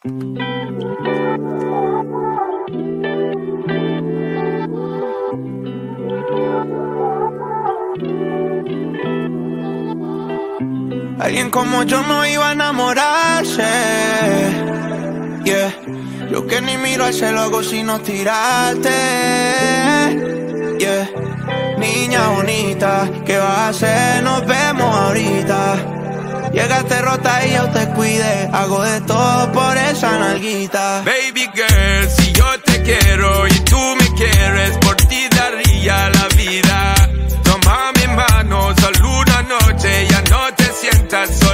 Alguien como yo no iba a enamorarse. Yeah. Yo que ni miro al cielo hago sino tirarte. Yeah. Niña bonita, ¿qué vas a hacer? Nos vemos ahorita. Llegaste rota y yo te cuide. Hago de todo por esa nalguita. Baby girl, si yo te quiero y tú me quieres, por ti daría la vida. Toma mi mano, solo una noche, ya no te sientas solita.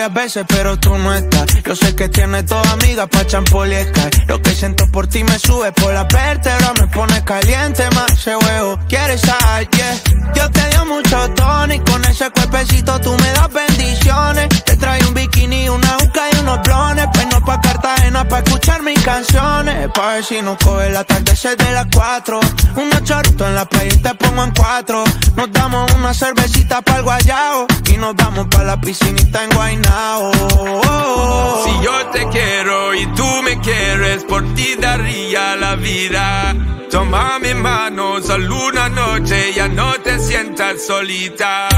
Varias veces, pero tú no estás. Yo sé que tienes toda amiga pa' champol y Sky. Lo que siento por ti me sube por la vértebra, me pone caliente más ese huevo. ¿Quieres sal? Yeah. Yo te dio mucho tono y con ese cuerpecito tú me das Te trae un bikini, una uca y unos blones. Peino pa' Cartagena pa' escuchar mis canciones. Pa' ver si nos coge el atardecer de las cuatro. Unos chorritos en la playa y te pongo en cuatro. Nos damos una cervecita para el guayao. Y nos vamos pa' la piscinita en Guaynao. Si yo te quiero y tú me quieres, por ti daría la vida. Toma mi mano, solo una noche, ya no te sientas solita.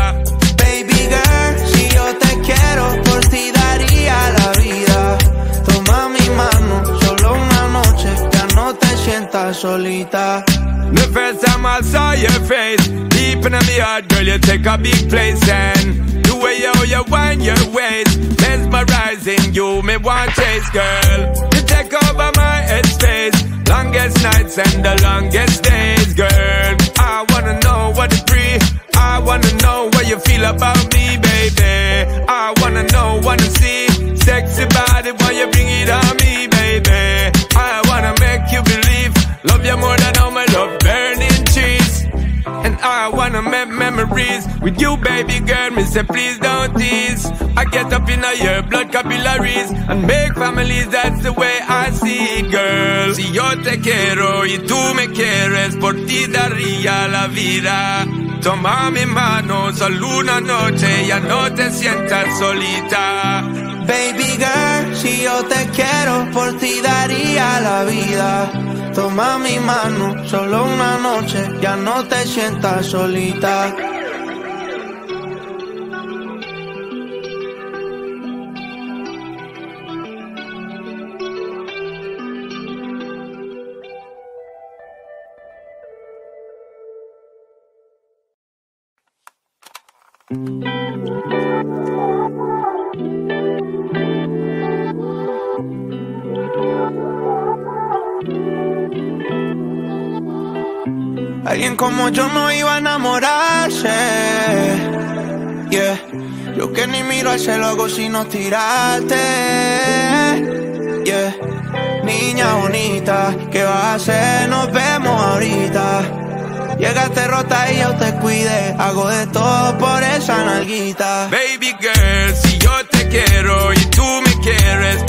Baby girl, si yo te quiero, por ti daría la vida. Toma mi mano, solo una noche, no te sientas solita. First time I saw your face, deep in my heart, girl, you take a big place and the way how you wind your waist, mesmerizing you, me want chase, girl. You take over my headspace, longest nights and the longest days, girl. I wanna know what free. I wanna know what you feel about me, baby. I wanna know, wanna see sexy body while you bring memories with you, baby girl. Me say, please don't tease. I get up in your blood capillaries and make families. That's the way I see it, girl. Si yo te quiero y tú me quieres, por ti daría la vida. Toma mi mano, solo una noche, ya no te sientas solita. Baby girl, si yo te quiero, por ti daría la vida. Toma mi mano, solo una noche, ya no te sientas solita. Alguien como yo no iba a enamorarse. Yeah. Yo que ni miro al cielo hago sino tirarte. Yeah. Niña bonita, ¿qué vas a hacer? Nos vemos ahorita. Llegaste rota y yo te cuide. Hago de todo por esa nalguita. Baby girl, si yo te quiero y tú me quieres,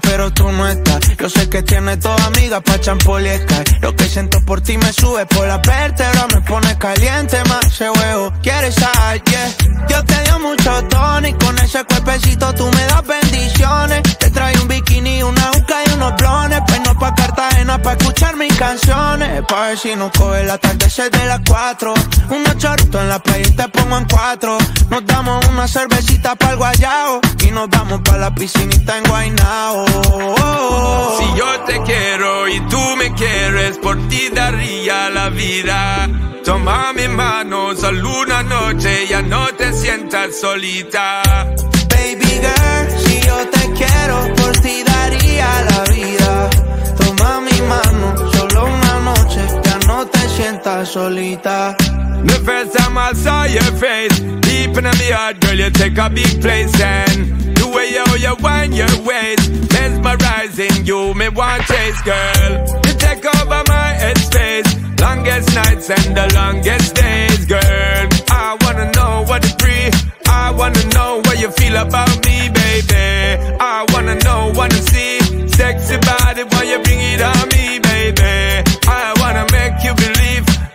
pero tú no estás. Yo sé que tienes toda amiga pa' champol y Sky. Lo que siento por ti me sube por la vértebra, me pone caliente más ese huevo. ¿Quieres sal? Yeah. Yo te dio mucho tono y con ese cuerpecito tú me das bendiciones. Te trae un bikini, una uca y unos blones. Peino pa' Cartagena pa' escuchar mis canciones. Pa' ver si nos coge el atardecer de las cuatro. Unos chorritos en la playa y te pongo en cuatro. Nos damos una cervecita para el guayao. Y nos vamos pa' la piscinita en Guaynao. Si yo te quiero y tú me quieres, por ti daría la vida. Toma mi mano, solo una noche, ya no te sientas solita. Baby girl, si yo te quiero, por ti daría la vida. Toma mi mano, te sientas solita. The first time I saw your face, deep in my heart, girl, you take a big place and the way you, you wind your waist, mesmerizing you, me want chase, girl. You take over my headspace, longest nights and the longest days, girl. I wanna know what it's free. I wanna know what you feel about me, baby. I wanna know, wanna see sexy body while you bring it on me, baby.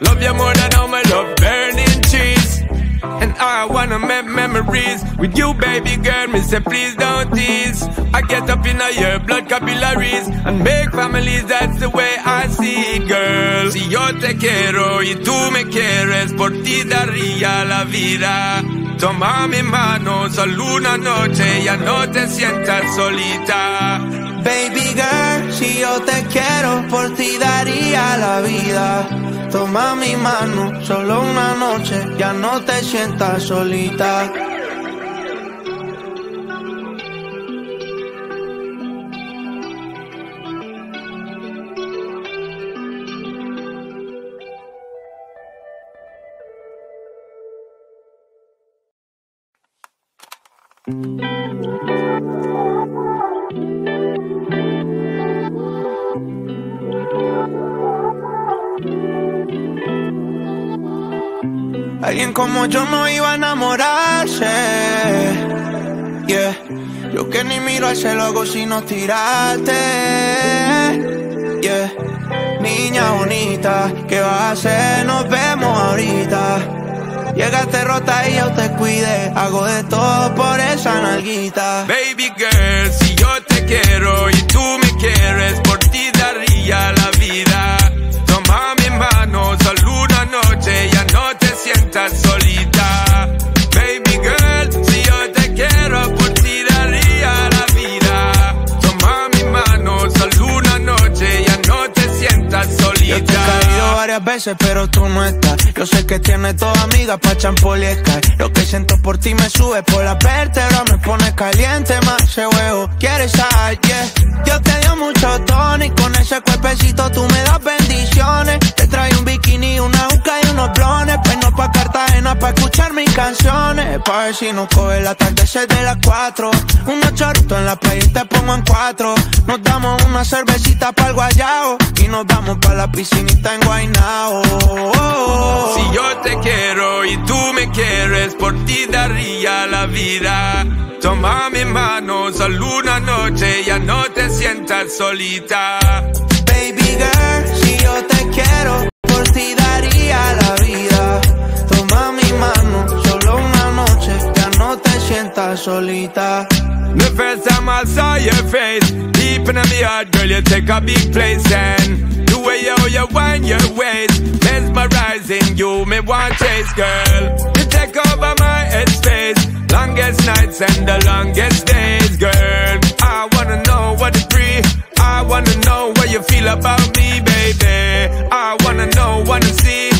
Love you more than all my love burning trees. And I wanna make memories with you, baby girl. Me say, please don't tease. I get up in your blood capillaries and make families. That's the way I see it, girl. Si yo te quiero y tú me quieres, por ti daría la vida. Toma mi mano, solo una noche, ya no te sientas solita. Baby girl, si yo te quiero, por ti daría la vida. Toma mi mano, solo una noche, ya no te sientas solita. Alguien como yo no iba a enamorarse. Yeah. Yo que ni miro al cielo hago sino tirarte. Yeah. Niña bonita, ¿qué vas a hacer? Nos vemos ahorita. Llegaste rota y yo te cuide. Hago de todo por esa nalguita. Baby girl, si yo te quiero solita. Baby girl, si yo te quiero, por ti daría la vida. Toma mi mano, solo una noche, ya no te sientas Yo te he caído solita. varias veces, pero tú no estás. Yo sé que tienes toda amiga pa' champol. Lo que siento por ti me sube por la vértebra, me pone caliente más ese huevo. ¿Quieres? Yeah. Yo te dio mucho tono y con ese cuerpecito tú me das bendiciones. Te traigo un bikini, una uca y unos blones. Pues no pa' Cartagena pa' escuchar mis canciones. Pa' ver si nos coge el atardecer de las cuatro. Unos choritos en la playa y te pongo en cuatro. Nos damos una cervecita para el guayao. Y nos vamos pa' la piscinita en Guaynao. Si yo te quiero y tú me quieres, por ti daría la vida. Toma mi mano, solo una noche, ya no te sientas solita. Baby girl, si yo te quiero, por ti daría la vida. Toma mi mano, solo una noche, ya no te sientas solita. The first time I saw your face, deep in my heart, girl, you take a big place and the way you, you wind your waist, mesmerizing you, me want chase, girl. You take over my headspace, longest nights and the longest days, girl. I wanna know what it's free. I wanna know what you feel about me, baby. I wanna know, wanna see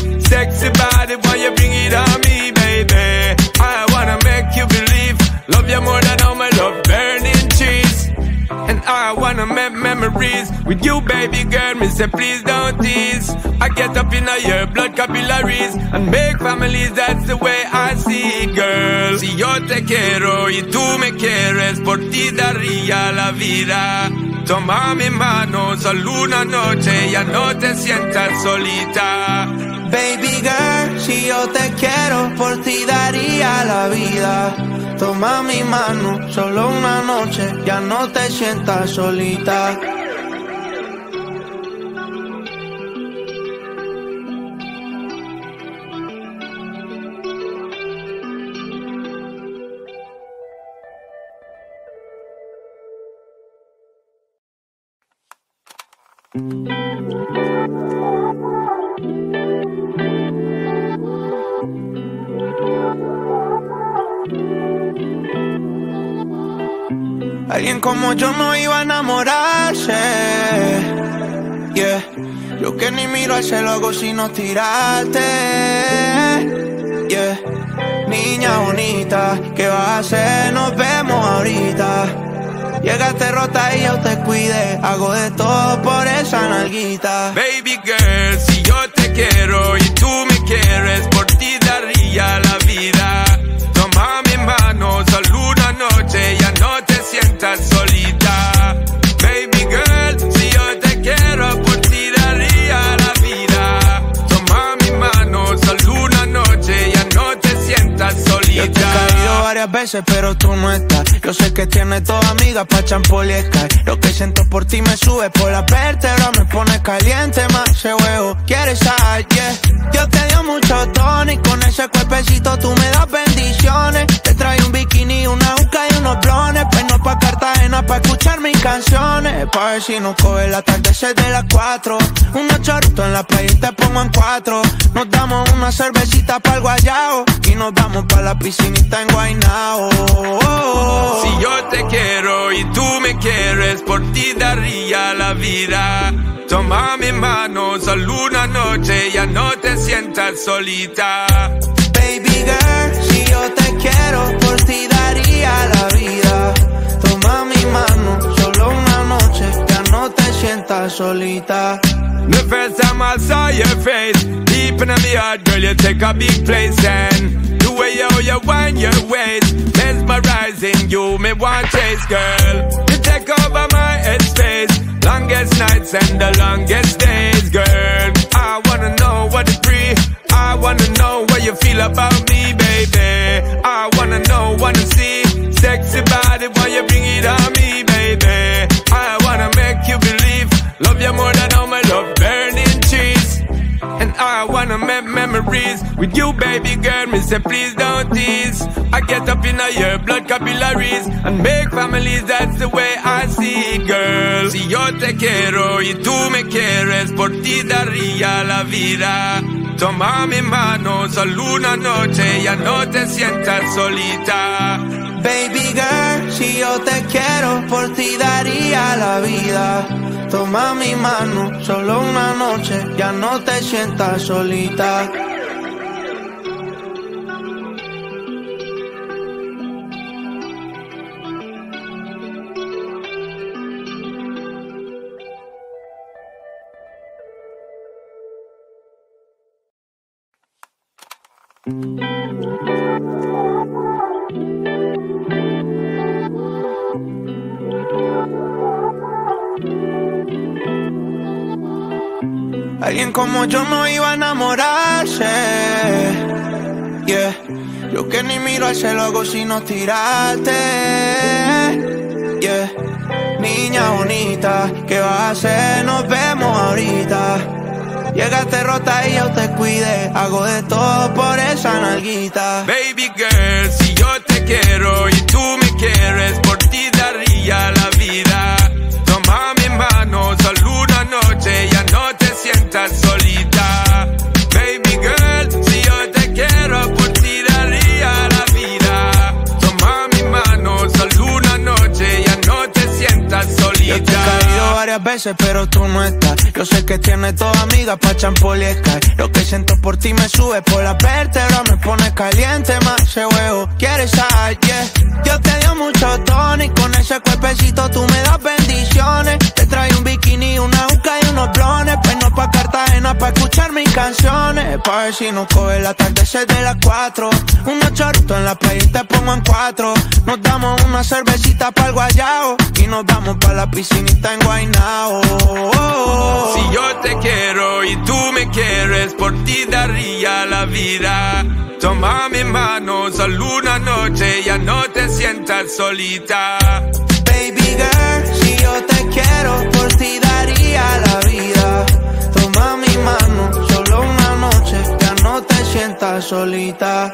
body you bring it on me, baby. I wanna make you believe, love you more than all my love burning trees. And I wanna make memories with you, baby girl. Me say, please don't tease. I get up in your blood capillaries and make families. That's the way I see it, girl. Si yo te quiero y tú me quieres, por ti daría la vida. Toma mi mano, solo una noche, ya no te sientas solita. Baby girl, si yo te quiero, por ti daría la vida. Toma mi mano, solo una noche, ya no te sientas solita. Alguien como yo no iba a enamorarse. Yeah. Yo que ni miro al cielo hago sino tirarte. Yeah. Niña bonita, ¿qué vas a hacer? Nos vemos ahorita. Llegaste rota y yo te cuide. Hago de todo por esa nalguita. Baby girl, si yo te quiero y tú me quieres, por estás solita. Baby girl, si yo te quiero, por ti daría la vida. Toma mi mano, solo una noche, ya no te sientas solita. Yo te he caído varias veces, pero tú no estás. Yo sé que tienes dos amigas pa' champoliescar. Lo que siento por ti me sube por la vértebra, me pone caliente más ese huevo. ¿Quieres sal? Yeah. Yo te dio mucho tono y con ese cuerpecito tú me das bendiciones. Te trae un bikini, una uca y unos blones. Pues no pa' Cartagena pa' escuchar mis canciones. Pa' ver si nos coge el atardecer de las cuatro. Unos choritos en la playa y te pongo en cuatro. Nos damos una cervecita para el guayao y nos vamos para la piscinita en Guaynao. Si yo te quiero y tú me quieres, por ti daría la vida. Toma mi mano, solo una noche, ya no te sientas solita. Baby girl, si yo te quiero, por ti daría la vida. Toma mi mano, solo una noche, ya no te sientas solita. The first time I saw your face, deep in my heart, girl, you take a big place and the way you, you wind your waist, mesmerizing you, me want chase, girl. You take over my headspace, longest nights and the longest days, girl. I wanna know what it's free. I wanna know what you feel about me, baby. I wanna know, wanna see sexy body while you bring it on me, baby. I wanna make you believe, love you more than all my love I wanna make memories with you, baby girl. Me say, please don't tease. I get up in your blood capillaries and make families. That's the way I see it, girl. Si yo te quiero y tú me quieres, por ti daría la vida. Toma mi mano, solo una noche, ya no te sientas solita. Baby girl, si yo te quiero, por ti daría la vida. Toma mi mano, solo una noche, ya no te sientas solita. Alguien como yo no iba a enamorarse. Yeah. Yo que ni miro al cielo hago sino tirarte. Yeah. Niña bonita, ¿qué vas a hacer? Nos vemos ahorita. Llegaste rota y yo te cuide. Hago de todo por esa nalguita. Baby girl, si yo te quiero y tú me quieres, sientas solita. Baby girl, si yo te quiero, por ti daría la vida. Toma mi mano, solo una noche, ya no te sientas solita. Yo te he caído varias veces, pero tú no estás. Yo sé que tienes toda amiga pa' champol y Sky. Lo que siento por ti me sube por la vértebra, me pone caliente más ese huevo. ¿Quieres sal? Yeah. Yo te dio mucho tono y con ese cuerpecito tú me das bendiciones. Te trae un bikini, una uca y unos blones. Pues no pa' Cartagena pa' escuchar mis canciones. Pa' ver si nos coge el atardecer de las cuatro. Unos choritos en la playa y te pongo en cuatro. Nos damos una cervecita para el guayao. Y nos vamos pa' la piscinita en Guaynao. Si yo te quiero y tú me quieres, por ti daría la vida. Toma mi mano, solo una noche, ya no te sientas solita. Baby girl, si yo te quiero, por ti daría la vida. Toma mi mano, solo una noche, ya no te sientas solita.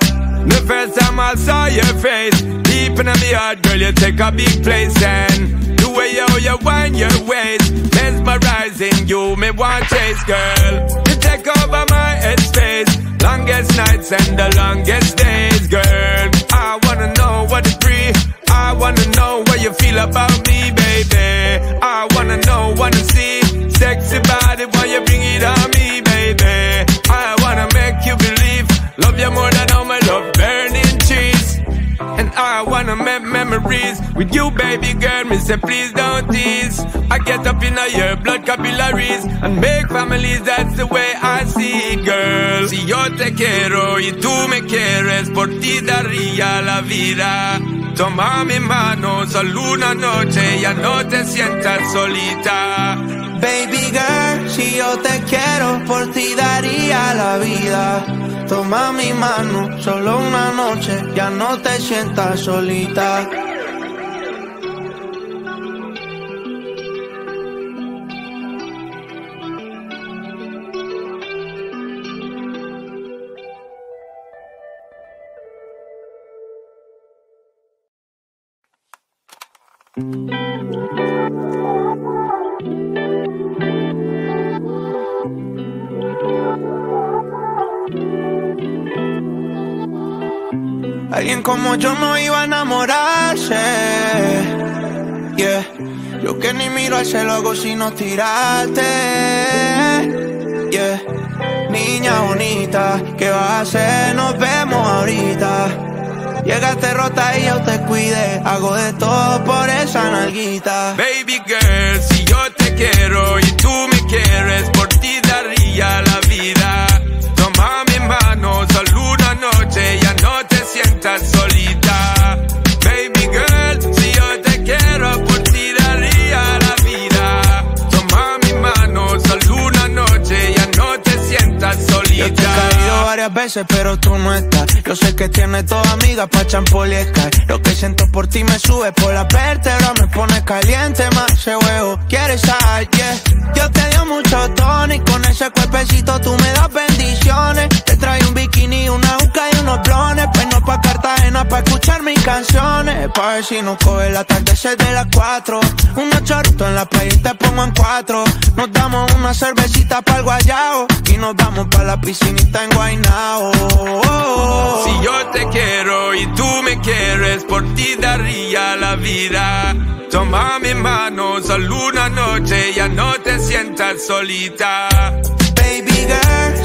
The first time I saw your face, deep in my heart, girl, you take a big place and the way you, you wind your waist, mesmerizing you, me want chase, girl. You take over my headspace, longest nights and the longest days, girl. I wanna know what it's free. I wanna know what you feel about me, baby. I wanna know, wanna you bring it on me, baby. I wanna make you believe, love you more than all my love burning trees. And I wanna make memories with you, baby girl. Me say, please don't tease. I get up in your blood capillaries and make families. That's the way I see it, girl. Si yo te quiero y tú me quieres, por ti daría la vida. Toma mi mano, solo una noche, ya no te sientas solita. Baby girl, si yo te quiero, por ti daría la vida. Toma mi mano, solo una noche, ya no te sientas solita. Alguien como yo no iba a enamorarse. Yeah. Yo que ni miro al cielo hago sino tirarte. Yeah. Niña bonita, ¿qué vas a hacer? Nos vemos ahorita. Llegaste rota y yo te cuide. Hago de todo por esa nalguita. Baby girl, si yo te quiero y tú me quieres, por ti daría la vida. Toma mi mano, solo una noche, ya no te sientas solita. Varias veces, pero tú no estás. Yo sé que tienes toda amiga pa' champol y Sky. Lo que siento por ti me sube por la vértebra, me pone caliente más ese huevo. ¿Quieres sal? Yo te dio mucho tono y con ese cuerpecito tú me das bendiciones. Te trae un bikini, una uca y unos blones. Pues no pa' Cartagena pa' escuchar mis canciones. Pa' ver si nos coge la tarde de las cuatro. Unos chorritos en la playa y te pongo en cuatro. Nos damos una cervecita para el guayao. Y nos vamos pa' la piscinita en Guaynao. Si yo te quiero y tú me quieres, por ti daría la vida. Toma mi mano, solo una noche, ya no te sientas solita. Baby girl,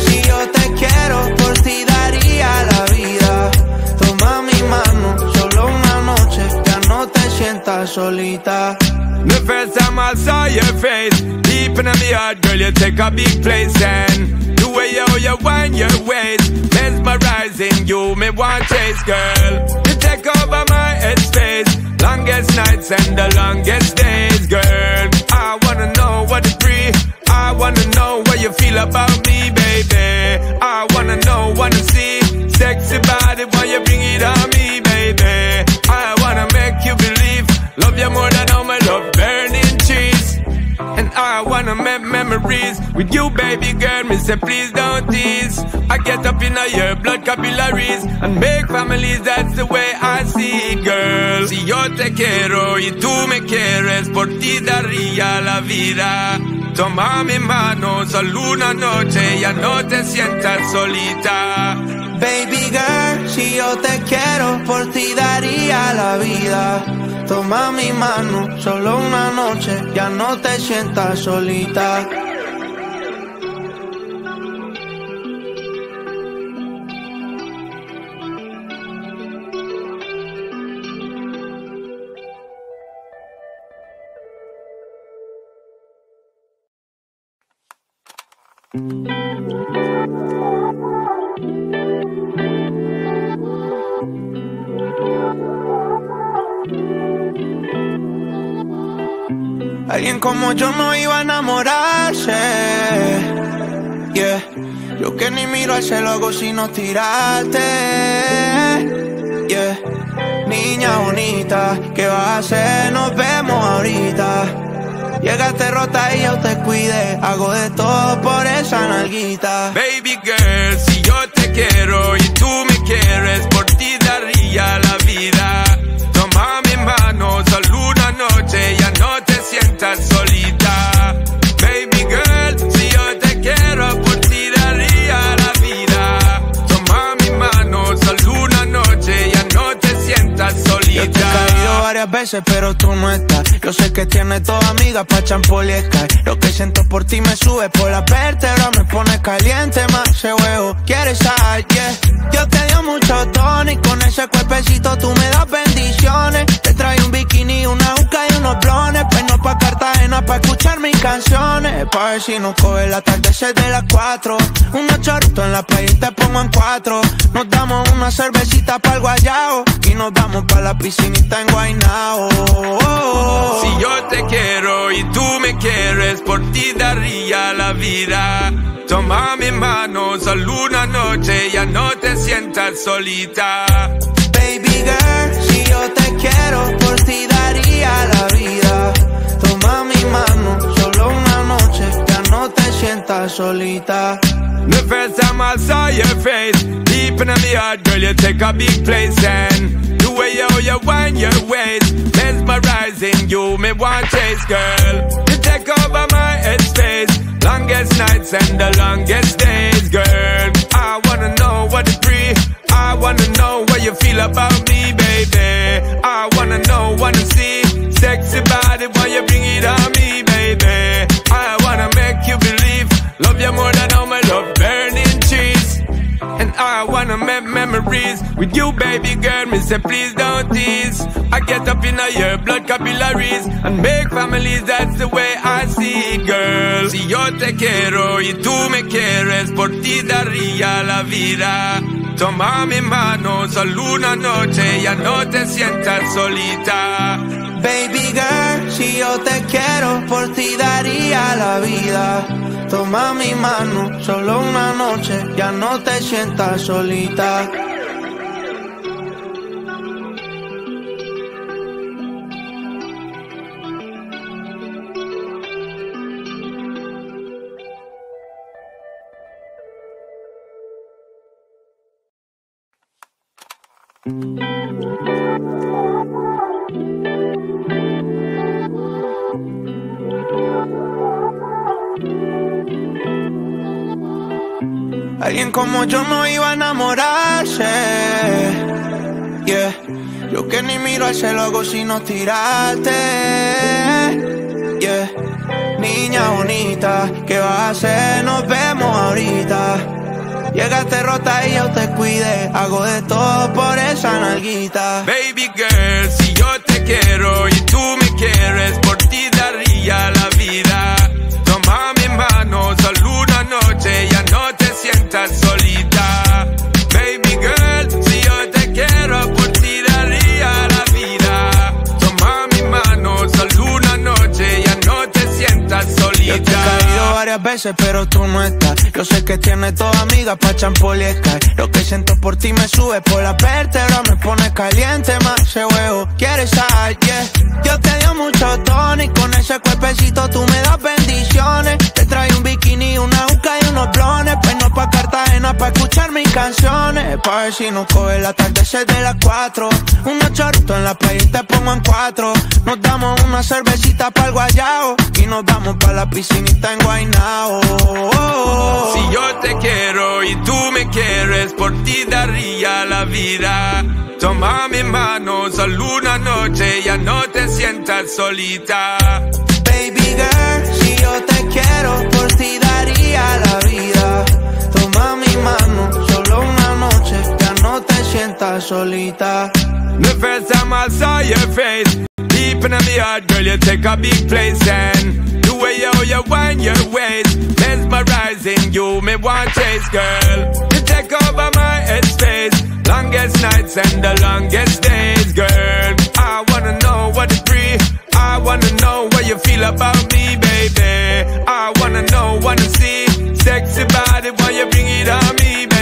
quiero, por ti daría la vida. Toma mi mano, solo una noche, ya no te sientas solita. The first time I saw your face, deep in my heart, girl, you take a big place and the way you, you wind your waist, mesmerizing you, me want chase, girl. You take over my headspace, longest nights and the longest days, girl. I wanna know what to breathe. I wanna know what you feel about me, baby. I wanna know, wanna see sexy body while you bring it on me, baby. I wanna make memories with you, baby girl. Me say, please don't tease. I get up in your blood capillaries and make families. That's the way I see it, girl. Si yo te quiero y tú me quieres, por ti daría la vida. Toma mi mano, solo una noche, ya no te sientas solita. Baby girl, si yo te quiero, por ti daría la vida. Toma mi mano, solo una noche, ya no te sientas solita. Alguien como yo no iba a enamorarse. Yeah. Yo que ni miro al cielo hago sino tirarte. Yeah. Niña bonita, ¿qué vas a hacer? Nos vemos ahorita. Llegaste rota y yo te cuide. Hago de todo por esa nalguita. Baby girl, pero tú no estás. Yo sé que tienes toda amiga pa' champol y Sky. Lo que siento por ti me sube por la vértebra, me pone caliente más ese huevo. ¿Quieres? Yeah. Yo te dio mucho tono y con ese cuerpecito tú me das bendiciones. Te trae un bikini, una uca unos blones. Pues no pa' Cartagena pa' escuchar mis canciones. Pa' ver si nos coge la tarde de las cuatro. Unos chorritos en la playa y te pongo en cuatro. Nos damos una cervecita para el guayao. Y nos vamos pa' la piscinita en Guaynao. Si yo te quiero y tú me quieres, por ti daría la vida. Toma mi mano, solo una noche, ya no te sientas solita. Baby girl, si yo te quiero, por ti daría la vida. Toma mi mano, solo una noche, ya no te sientas solita. The first time I saw your face, deep in my heart, girl, you take a big place and the way you, you wind your waist, mesmerizing you, me want chase, girl. You take over my headspace. Longest nights and the longest days, girl. I wanna know what it's free. I wanna know what you feel about me, baby. I wanna know, wanna see sexy body when you bring it on me, baby. With you, baby girl. Me say, please don't tease. I get up in your blood capillaries and make families. That's the way I see it, girl. Si yo te quiero y tú me quieres, por ti daría la vida. Toma mi mano, solo una noche, ya no te sientas solita. Baby girl, si yo te quiero, por ti daría la vida. Toma mi mano, solo una noche, ya no te sientas solita. Como yo no iba a enamorarse. Yeah. Yo que ni miro al cielo hago sino tirarte. Yeah. Niña bonita, ¿qué vas a hacer? Nos vemos ahorita. Llegaste rota y yo te cuide. Hago de todo por esa nalguita. Baby girl, si yo te quiero y tú me quieres, por ti daría la vida. Sientas solita. Baby girl, si yo te quiero, por ti daría la vida. Toma mi mano, solo una noche, ya no te sientas solita. Yo te he caído varias veces, pero tú no estás. Yo sé que tienes toda amigas pa' champol y Sky. Lo que siento por ti me sube por la vértebra, me pone caliente más ese huevo. ¿Quieres sal? Yeah. Yo te dio mucho tono y con ese cuerpecito tú me das Te trae un bikini, una uca y unos blones. Peino pa' Cartagena pa' escuchar mis canciones. Pa' ver si nos coge la tarde de las cuatro. Unos chorritos en la playa y te pongo en cuatro. Nos damos una cervecita para el guayao. Y nos vamos pa' la piscinita en Guaynao. Si yo te quiero y tú me quieres, por ti daría la vida. Toma mi mano, solo una noche, ya no te sientas solita. Baby girl, si yo te quiero, por ti daría la vida. Toma mi mano, solo una noche, no te sientas solita. I saw your face, deep in heart, girl, you take a big place and the you, you wind your waist, mesmerizing you, me want chase, girl. You take over my longest nights and the longest days, girl. I wanna know what. I wanna know what you feel about me, baby. I wanna know, wanna see sexy body when you bring it on me, baby.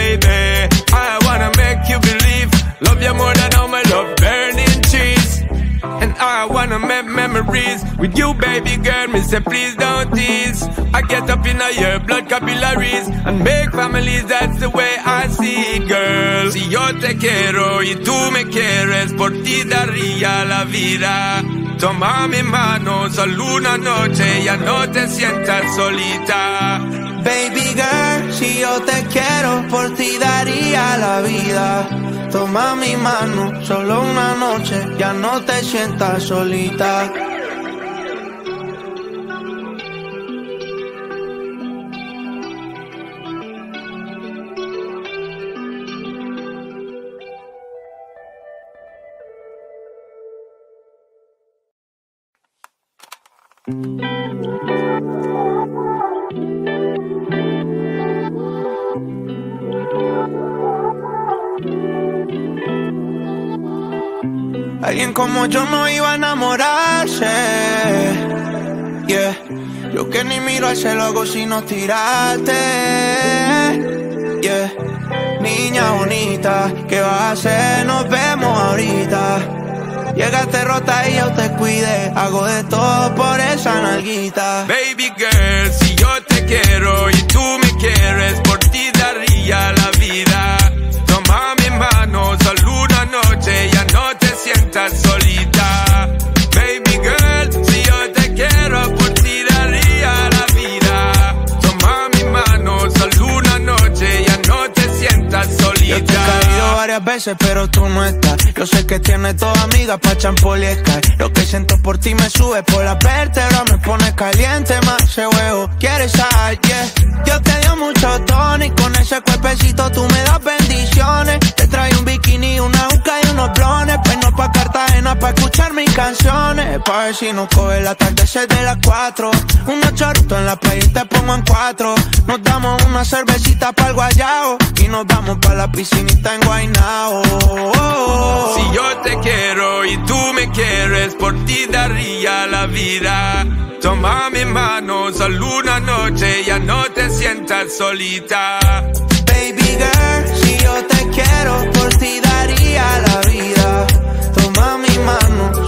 Memories with you, baby girl. Me say, please don't tease. I get up in your blood capillaries and make families. That's the way I see it, girl. Si yo te quiero y tú me quieres, por ti daría la vida. Toma mi mano, solo una noche, ya no te sientas solita. Baby girl, si yo te quiero, por ti daría la vida. Toma mi mano, solo una noche, ya no te sientas solita. Alguien como yo no iba a enamorarse. Yeah. Yo que ni miro al cielo hago sino tirarte. Yeah. Niña bonita, ¿qué vas a hacer? Nos vemos ahorita. Llegaste rota y yo te cuide. Hago de todo por esa nalguita. Baby girl, si yo te quiero y tú me quieres, por ti daría la vida. Pero tú no estás. Yo sé que tienes toda amiga pa' champol y Sky. Lo que siento por ti me sube por la vértebra, me pone caliente más ese huevo. ¿Quieres sal? Yeah. Yo te dio mucho tono y con ese cuerpecito tú me das bendiciones. Te traigo un bikini, una uca y unos blones. Pues no pa' Cartagena pa' escuchar mis canciones. Pa' ver si nos coge la tarde de las cuatro. Unos choritos en la playa y te pongo en cuatro. Nos damos una cervecita para el guayao. Y nos vamos pa' la piscinita en Guaynao. Si yo te quiero y tú me quieres, por ti daría la vida. Toma mi mano, solo una noche, ya no te sientas solita. Baby girl, si yo te quiero, por ti daría la vida. Toma mi mano,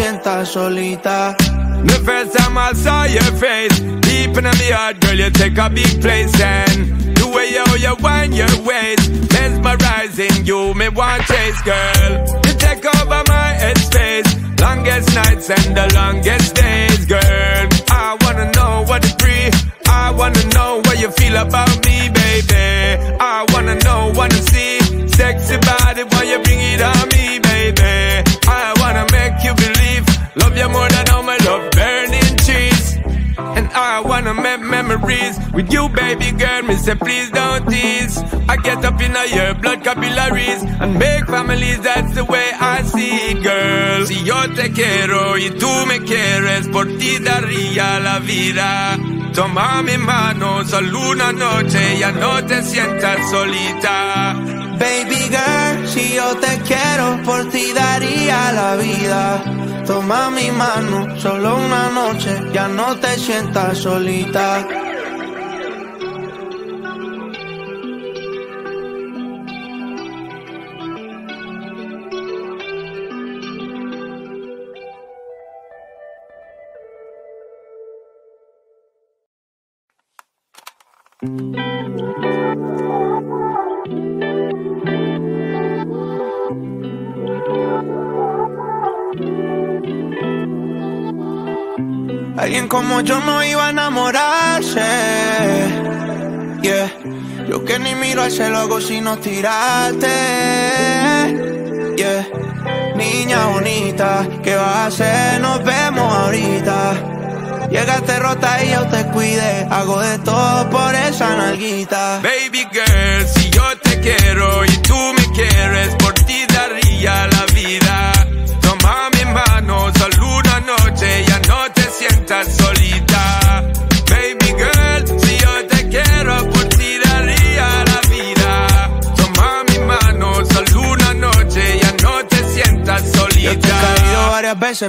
sientas solita. The first time I saw your face, deep in my heart, girl, you take a big place and the way you, you wind your waist, mesmerizing you, me want chase, girl. You take over my headspace, longest nights and the longest days, girl. I wanna know what breathe. I wanna know what you feel about me, baby. I wanna know, wanna see sexy body while you bring it on me, baby. You more than all my love burning trees. And I wanna make memories with you, baby girl. Me say, please don't tease. I get up in your blood capillaries and make families. That's the way I see it, girl. Si yo te quiero y tú me quieres, por ti daría la vida. Toma mi mano, solo una noche, ya no te sientas solita. Baby girl, si yo te quiero, por ti daría la vida. Toma mi mano, solo una noche, ya no te sientas solita. Como yo no iba a enamorarse. Yeah. Yo que ni miro al cielo hago sino tirarte. Yeah. Niña bonita, ¿qué vas a hacer? Nos vemos ahorita. Llegaste rota y yo te cuide. Hago de todo por esa nalguita. Baby girl, si yo te quiero y tú me quieres,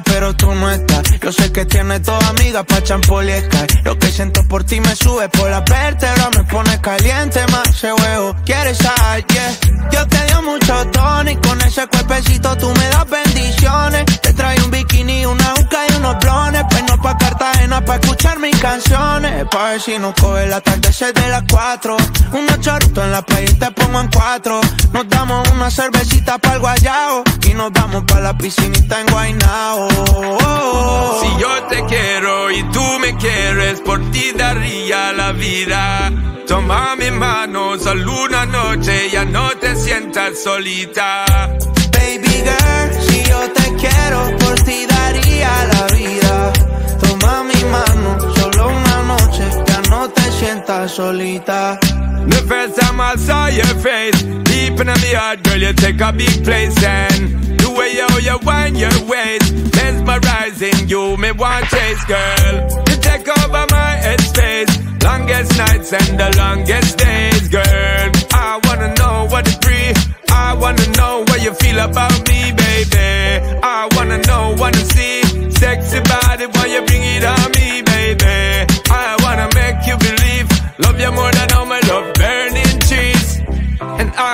pero tú no estás. Yo sé que tienes toda amiga pa' champol y Sky. Lo que siento por ti me sube por la vértebra, me pone caliente más ese huevo. ¿Quieres? Yeah. Yo te dio mucho tono y con ese cuerpecito tú me das bendiciones. Te traigo un bikini, una uca unos blones. Pues no pa' Cartagena pa' escuchar mis canciones. Pa' ver si nos coge la tarde de las cuatro. Unos choritos en la playa y te pongo en cuatro. Nos damos una cervecita para el guayao. Y nos vamos pa' la piscinita en Guaynao. Si yo te quiero y tú me quieres, por ti daría la vida. Toma mi mano, solo una noche, ya no te sientas solita. Baby girl, si yo te quiero, por ti daría la vida. Toma mi mano, solo una noche, ya no te sientas solita. The first time I saw your face, deep in my heart, girl, you take a big place and the The way how you wind your waist, mesmerizing you, me want chase, girl. You take over my headspace, longest nights and the longest days, girl. I wanna know what breathe. I wanna know what you feel about me, baby. I wanna know, wanna see sexy body while you bring it on me, baby. I wanna make you believe, love you more than all my love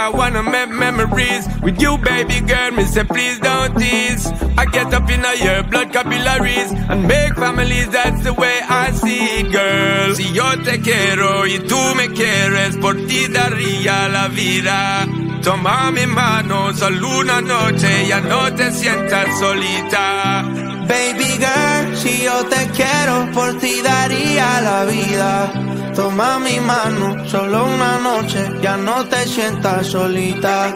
I wanna make memories with you, baby girl. Me say, please don't tease. I get up in your blood capillaries and make families. That's the way I see it, girl. Si yo te quiero y tú me quieres, por ti daría la vida. Toma mi mano, solo una noche, ya no te sientas solita. Baby girl, si yo te quiero, por ti daría la vida. Toma mi mano, solo una noche, ya no te sientas solita.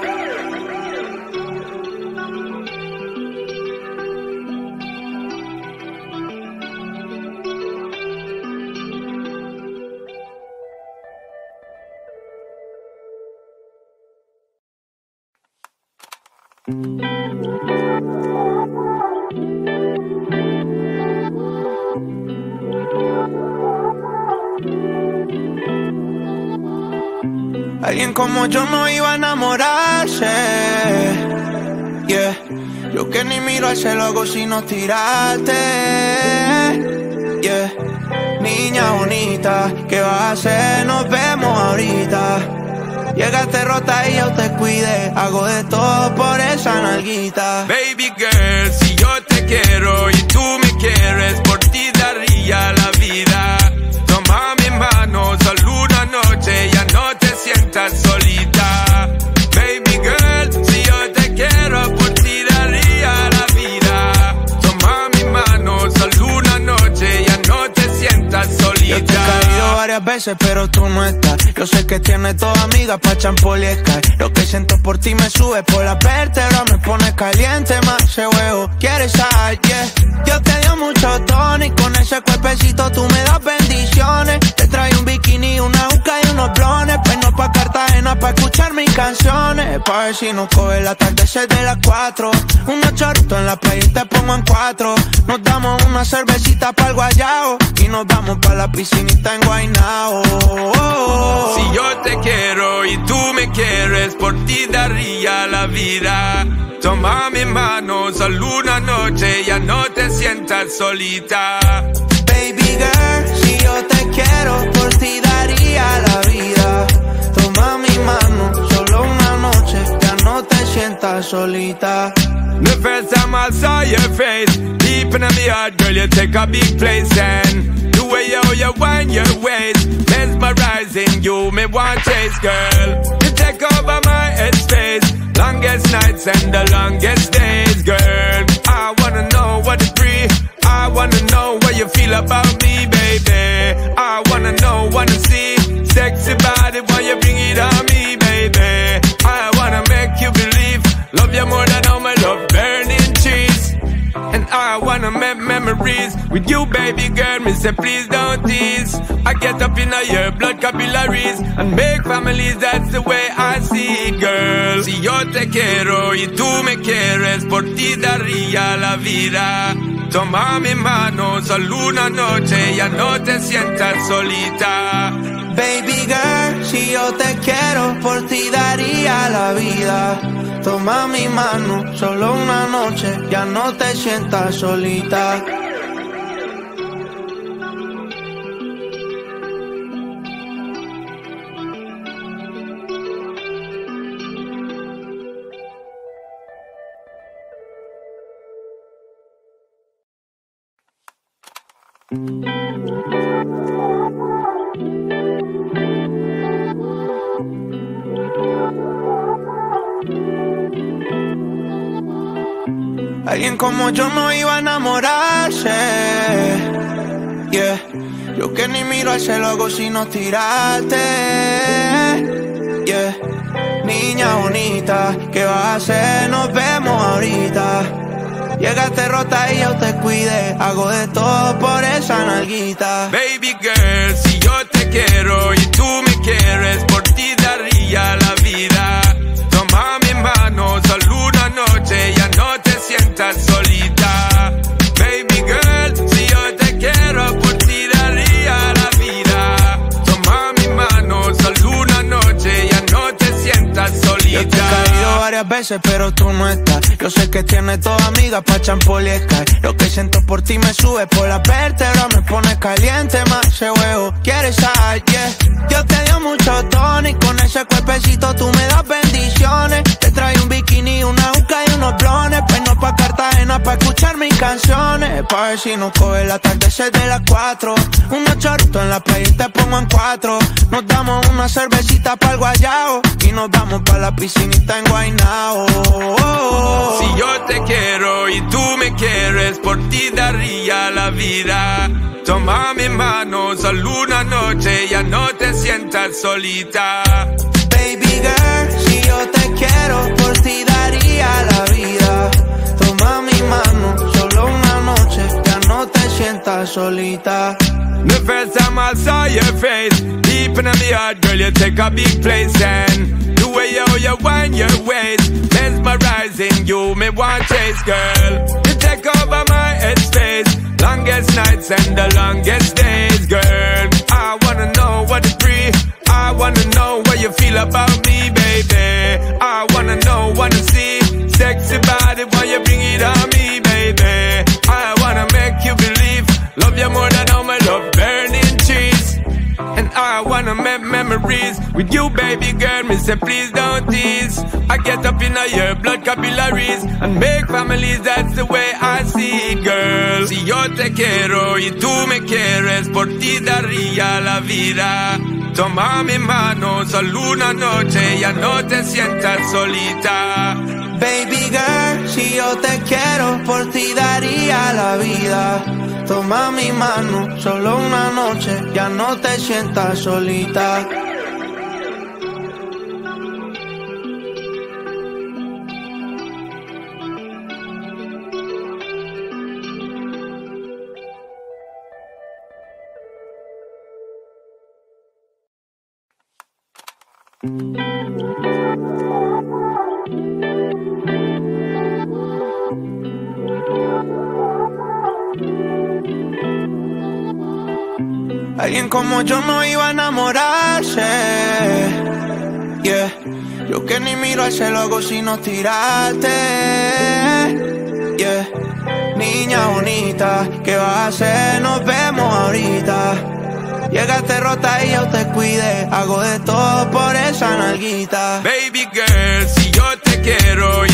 Alguien como yo no iba a enamorarse. Yeah. Yo que ni miro al cielo hago sino tirarte. Yeah. Niña bonita, ¿qué vas a hacer? Nos vemos ahorita. Llegaste rota y yo te cuide. Hago de todo por esa nalguita. Baby girl, si yo te quiero y tú me quieres, por ti daría la vida. Sientas solita. Baby girl, si yo te quiero, por ti daría la vida. Toma mi mano, solo una noche, ya no te sientas solita. Yo te he caído varias veces, pero tú no estás. Yo sé que tienes toda amiga pa' champol y Sky. Lo que siento por ti me sube por la vértebra, me pone caliente más ese huevo. ¿Quieres sal? Yeah. Yo te dio mucho tono y con ese cuerpecito tú me das bendiciones. Te trae un bikini, una uca y unos blones. Peino pa' Cartagena pa' escuchar mis canciones. Pa' ver si nos coge el atardecer de las cuatro. Unos chorritos en la playa y te pongo en cuatro. Nos damos una cervecita para el guayao. Y nos vamos pa' la piscinita en Guaynao. Si yo te quiero y tú me quieres, por ti daría la vida. Toma mi mano, solo una noche, ya no te sientas solita. Baby girl, si yo te quiero, por ti daría la vida. Toma mi mano, solo una noche, ya no te sientas solita. The first time I saw your face, deep in my heart, girl, you take a big place and the way how you wind your waist, mesmerizing you, me want chase, girl. You take over my headspace, longest nights and the longest days, girl. I wanna know what breathe. I wanna know what you feel about me, baby. I wanna know, wanna see sexy body while you bring it on me, baby. I wanna make you believe, love you more than all my love I wanna make memories with you, baby girl. Me say, please don't tease. I get up in your blood capillaries and make families. That's the way I see it, girl. Si yo te quiero y tú me quieres, por ti daría la vida. Toma mi mano, solo una noche, ya no te sientas solita. Baby girl, si yo te quiero, por ti daría la vida. Toma mi mano, solo una noche, ya no te sientas solita. Alguien como yo no iba a enamorarse. Yeah. Yo que ni miro al cielo hago sino tirarte. Yeah. Niña bonita, ¿qué vas a hacer? Nos vemos ahorita. Llegaste rota y yo te cuide. Hago de todo por esa nalguita. Baby girl, si yo te quiero y tú me quieres, pero tú no estás. Yo sé que tienes toda amigas pa' champol y Lo que siento por ti me sube por la vértebra, me pone caliente más ese huevo. ¿Quieres saber? Yeah. Yo te dio mucho tono y con ese cuerpecito tú me das bendiciones. Traigo un bikini, una uca y unos blones. Pues no pa' Cartagena pa' escuchar mis canciones. Pa' ver si no coge la tarde de las cuatro. Unos choritos en la playa y te pongo en cuatro. Nos damos una cervecita para el guayao y nos vamos para la piscinita en Guaynao. Si yo te quiero y tú me quieres, por ti daría la vida. Toma mi mano, solo una noche, ya no te sientas solita. Baby girl, si yo te quiero, por ti daría la vida. Toma mi mano, solo una noche, ya no te sientas solita. The first time I saw your face, deep in my heart, girl, you take a big place and the way you, you wind your waist, mesmerizing you, me want chase, girl. You take over my headspace, longest nights and the longest days, girl. I wanna know what breathe. I wanna know what you feel about me, baby. I wanna know, wanna see sexy body while you bring it on me, baby. I wanna make you believe, love you more memories with you, baby girl. Me say, please don't tease. I get up in your blood capillaries and make families. That's the way I see it, girl. Si yo te quiero y tú me quieres, por ti daría la vida. Toma mi mano, solo una noche, ya no te sientas solita. Baby girl, si yo te quiero, por ti daría la vida. Toma mi mano, solo una noche, ya no te sientas solita. Alguien como yo no iba a enamorarse. Yeah. Yo que ni miro al cielo hago sino tirarte. Yeah. Niña bonita, ¿qué vas a hacer? Nos vemos ahorita. Llegaste rota y yo te cuide. Hago de todo por esa nalguita. Baby girl, si yo te quiero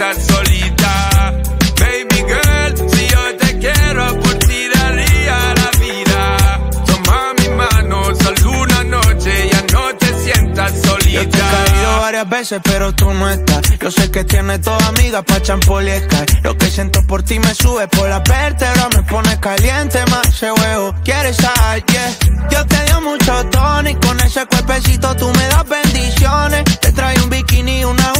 solita. Baby girl, si yo te quiero, por ti daría la vida. Toma mi mano, solo una noche, ya no te sientas solita. Yo he caído varias veces, pero tú no estás. Yo sé que tienes toda amiga pa' champol y Lo que siento por ti me sube por la vértebra, me pone caliente más ese huevo. ¿Quieres saber? Yo te dio mucho tono y con ese cuerpecito tú me das bendiciones. Te traigo un bikini, una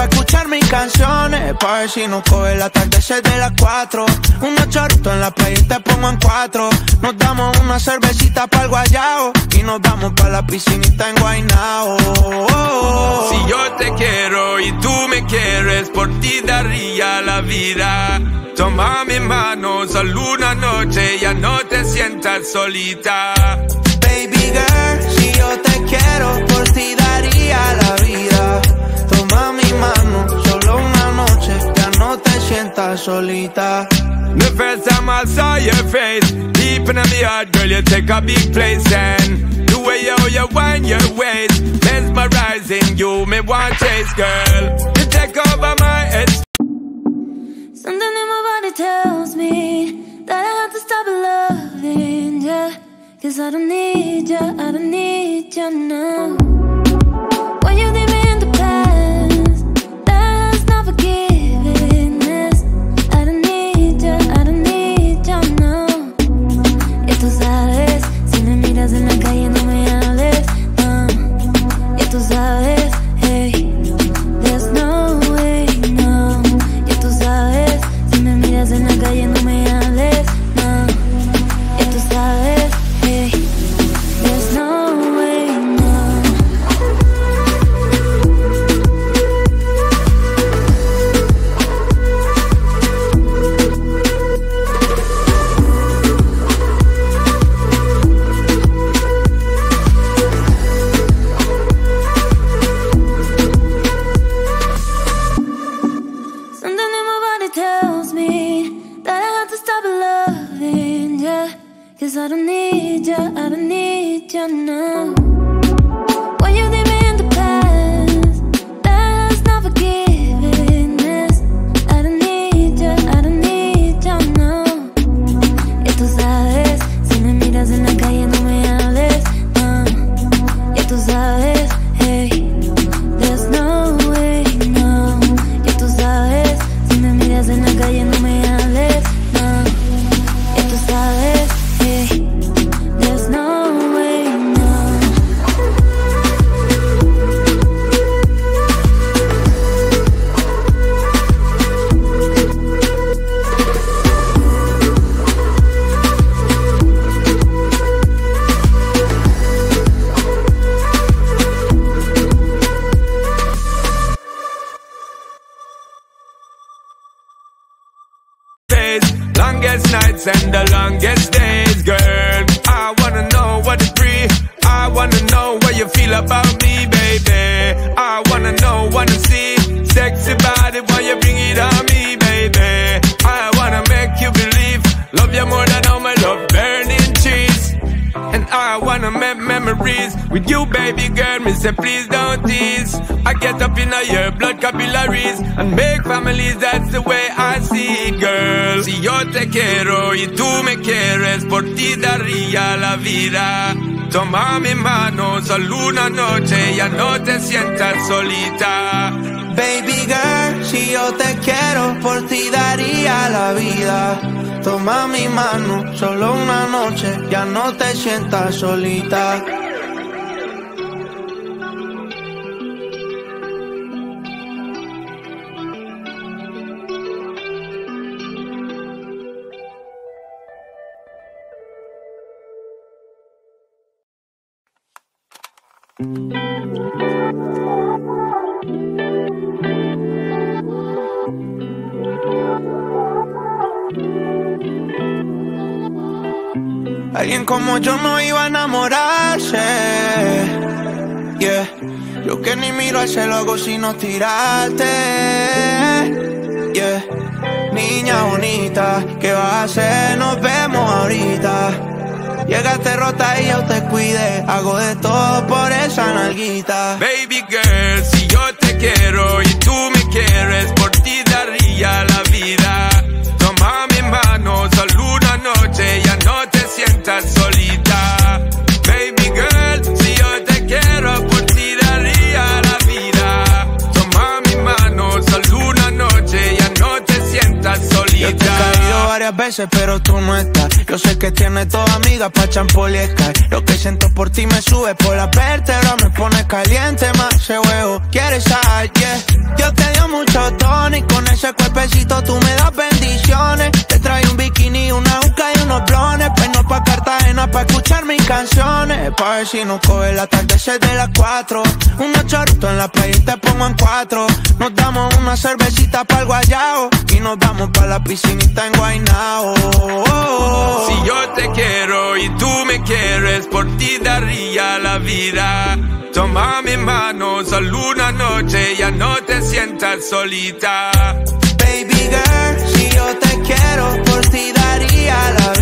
pa' escuchar mis canciones. Pa' ver si no coge la tarde de las cuatro. Unos choritos en la playa y te pongo en cuatro. Nos damos una cervecita para el guayao. Y nos vamos pa' la piscinita en Guaynao. Si yo te quiero y tú me quieres, por ti daría la vida. Toma mi mano, solo una noche, ya no te sientas solita. Baby girl, si yo te quiero, por ti daría la vida. Toma mi mano, solo una noche, ya no te sientas solita. The first time I saw your face, deep in my heart, girl, you take a big place and the way you, you wind your waist, mesmerizing you, me want chase, girl. You take over my head. Something in my body tells me that I have to stop loving you. Cause I don't need you, I don't need you now. When you leave Cause I don't need ya, I don't need ya now Baby girl, si yo te quiero, por ti daría la vida. Toma mi mano, solo una noche, ya no te sientas solita. Alguien como yo no iba a enamorarse. Yeah. Yo que ni miro al cielo hago sino tirarte. Yeah. Niña bonita, ¿qué vas a hacer? Nos vemos ahorita. Llegaste rota y yo te cuide. Hago de todo por esa nalguita. Baby girl, si yo te quiero y tú me quieres, por ti daría la vida. Sientas solita. Baby girl, si yo te quiero, por ti daría la vida. Toma mi mano, solo una noche, ya no te sientas Yo te he caído solita. varias veces, pero tú no estás. Yo sé que tienes toda amiga pa' champol. Lo que siento por ti me sube por la vértebra, me pone caliente más ese huevo. ¿Quieres sal? Yeah. Yo te dio mucho tono y con ese cuerpecito tú me das bendiciones. Te traigo un bikini, una uca y unos blones. Pues no pa' Cartagena pa' escuchar mis canciones. Pa' ver si nos coge la tarde de las cuatro. Unos choritos en la playa y te pongo en cuatro. Nos damos una cervecita para el guayao. Y nos vamos pa' la piscinita en Guaynao. Si yo te quiero y tú me quieres, por ti daría la vida. Toma mi mano, solo una noche, ya no te sientas solita. Baby girl, si yo te quiero, por ti daría la vida.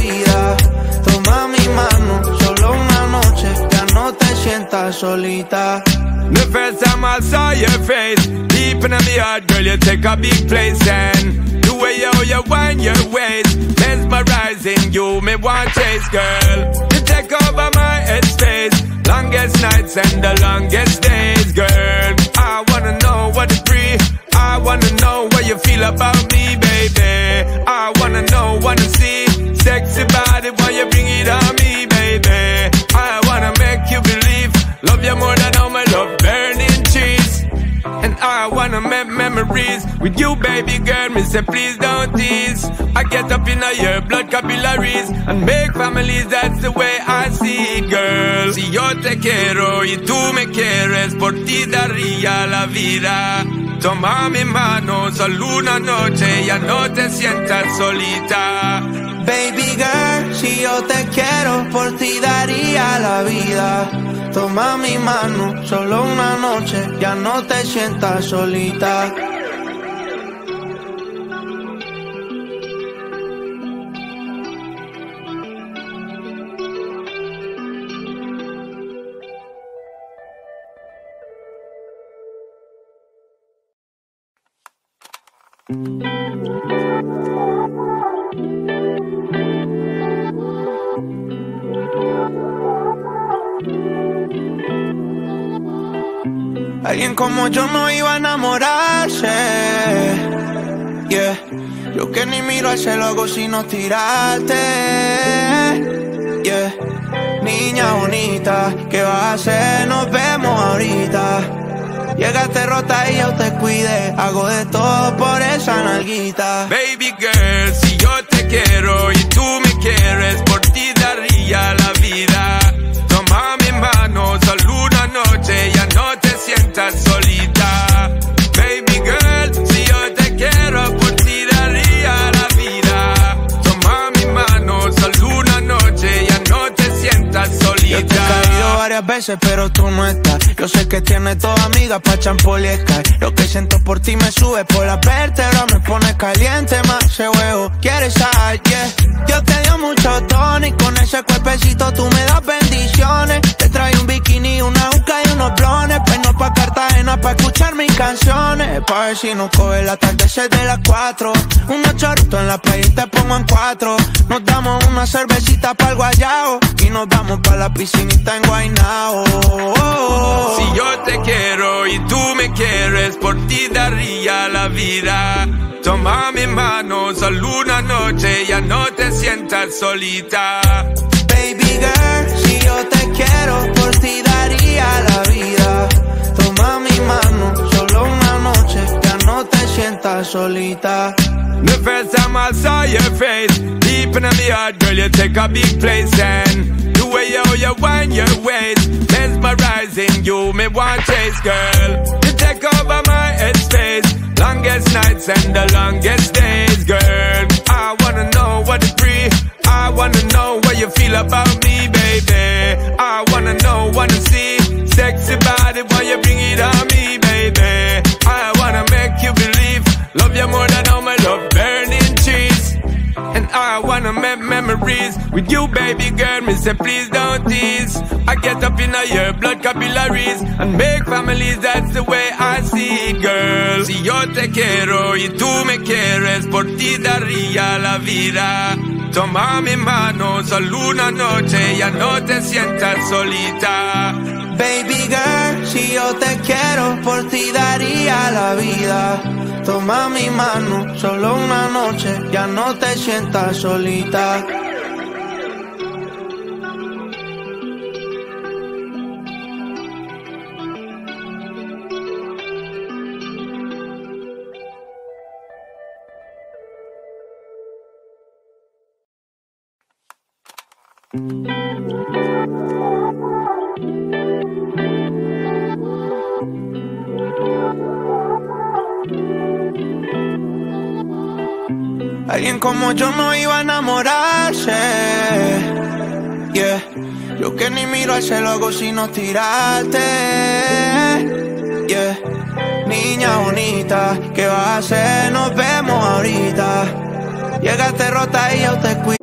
Toma mi mano, solo una noche, ya no te sientas solita. The first time I saw your face, deep in my heart, girl, you take a big place and the way you, you wind your waist, mesmerizing you, me want chase, girl. You take over my headspace, longest nights and the longest days, girl. I wanna know what it's free. I wanna know what you feel about me, baby. I wanna know, wanna see sexy body while you bring it on me, baby. I wanna make you believe, love you more than all my love burning cheese. And I wanna make memories with you, baby girl. Me say, please don't tease. I get up in your blood capillaries and make families. That's the way I see it, girl. Si yo te quiero y tú me quieres, por ti daría la vida. Toma mi mano, solo una noche, ya no te sientas solita. Baby girl, si yo te quiero, por ti daría la vida. Toma mi mano, solo una noche, ya no te sientas solita. Como yo no iba a enamorarse. Yeah. Yo que ni miro al cielo hago sino tirarte. Yeah. Niña bonita, ¿qué vas a hacer? Nos vemos ahorita. Llegaste rota y yo te cuide. Hago de todo por esa nalguita. Baby girl, si yo te quiero y tú me quieres, pero tú no estás. Yo sé que tienes toda amiga pa' champol y Lo que siento por ti me sube por la vértebra, me pone caliente más ese huevo. ¿Quieres saber? Yeah. Yo te dio mucho tono y con ese cuerpecito tú me das bendiciones. Te traigo un bikini, una uca unos blones. Pues no pa' Cartagena pa' escuchar mis canciones. Pa' ver si no coge la tarde de las cuatro. Unos choritos en la playa y te pongo en cuatro. Nos damos una cervecita para el guayao. Y nos vamos pa' la piscinita en Guaynao. Si yo te quiero y tú me quieres, por ti daría la vida. Toma mi mano, solo una noche, ya no te sientas solita. Baby girl, si yo te quiero, por ti daría la vida. Toma mi mano, solo una noche, ya no te sientas solita. The first time I saw your face, deep in my heart, girl, you take a big place and the way you, you wind your waist, mesmerizing you, me want chase, girl. You take over my headspace. Longest nights and the longest days, girl. I wanna know what to breathe. I wanna know what you feel about me, baby. I wanna know, wanna see sexy body while you bring it on me, baby. I wanna make you believe, love you more than all my I wanna make memories with you, baby girl. Me say, please don't tease. I get up in your blood capillaries and make families. That's the way I see it, girl. Si yo te quiero y tú me quieres, por ti daría la vida. Toma mi mano, solo una noche, ya no te sientas solita. Baby girl, si yo te quiero, por ti daría la vida. Toma mi mano, solo una noche, ya no te sientas solita. Alguien como yo no iba a enamorarse. Yeah. Yo que ni miro al cielo hago sino tirarte. Yeah. Niña bonita, ¿qué vas a hacer? Nos vemos ahorita. Llegaste rota y yo te cuido.